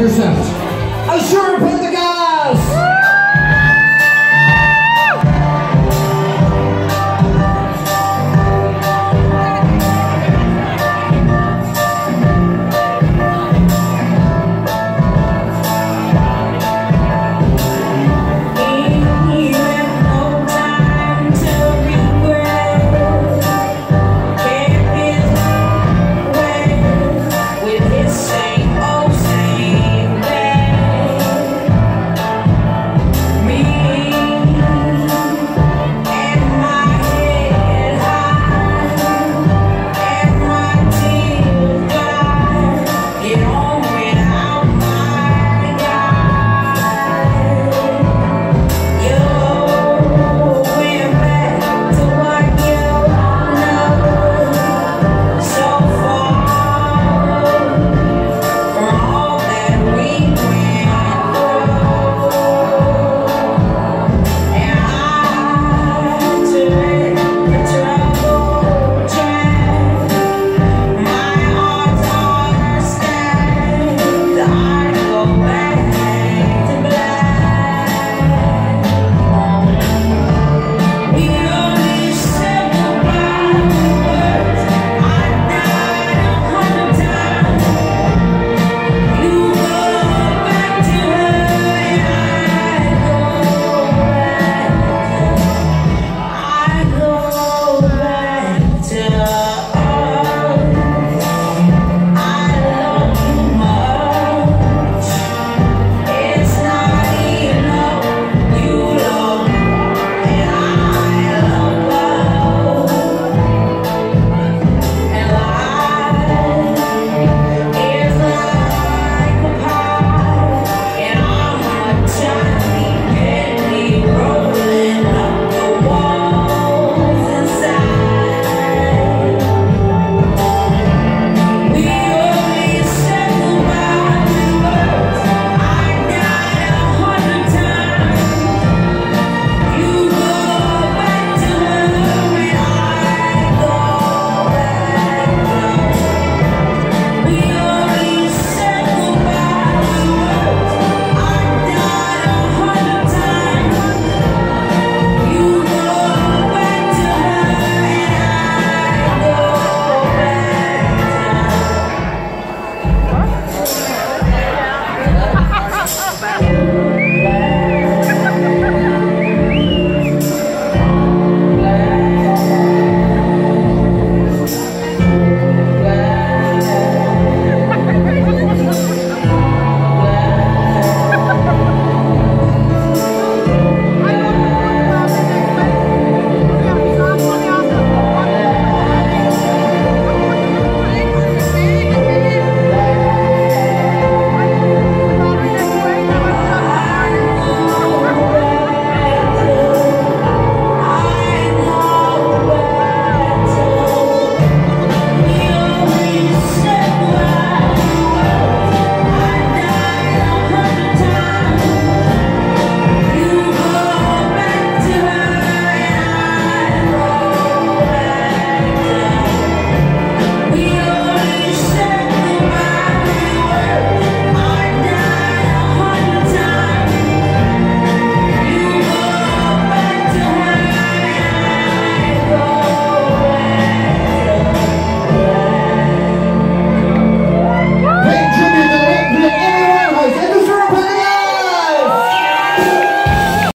Percent. I sure.